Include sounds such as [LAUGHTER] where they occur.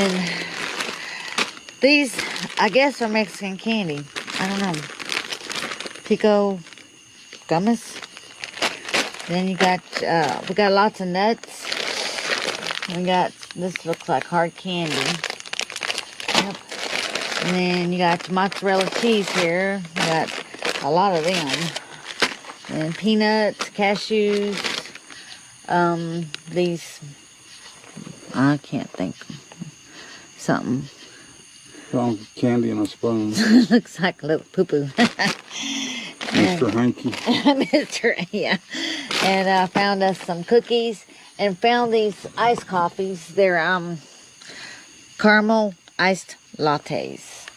And these, I guess, are Mexican candy. I don't know. Pico gummies. Then you got, uh, we got lots of nuts. We got, this looks like hard candy. Yep. And then you got mozzarella cheese here. Got a lot of them. And peanuts, cashews, um, these, I can't think, something. Found candy in a spoon. [LAUGHS] Looks like a little poo-poo. [LAUGHS] Mr. Hanky. [LAUGHS] Mr. Yeah. And I uh, found us some cookies and found these iced coffees. They're um caramel iced lattes.